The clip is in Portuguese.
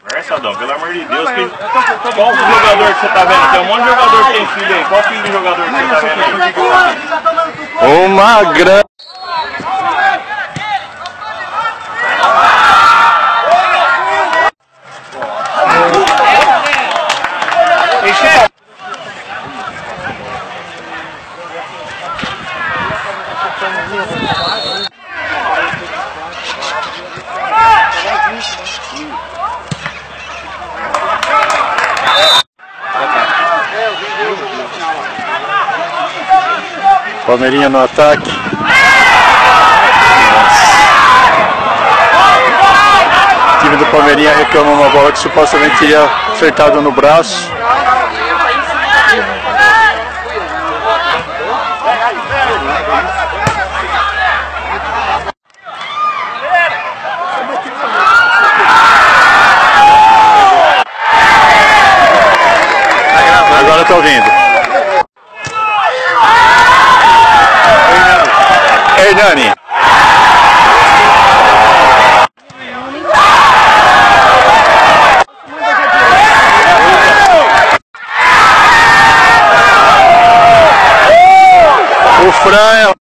Conversa, Dom, pelo amor de Deus. Que... Qual jogador que você tá vendo? Tem um monte de jogador que tem filho aí. Qual filho de jogador que você tá vendo aí? Uma grande. Palmeirinha no ataque. O time do Palmeirinha reclama uma bola que supostamente teria acertado no braço. Agora eu O Fran é-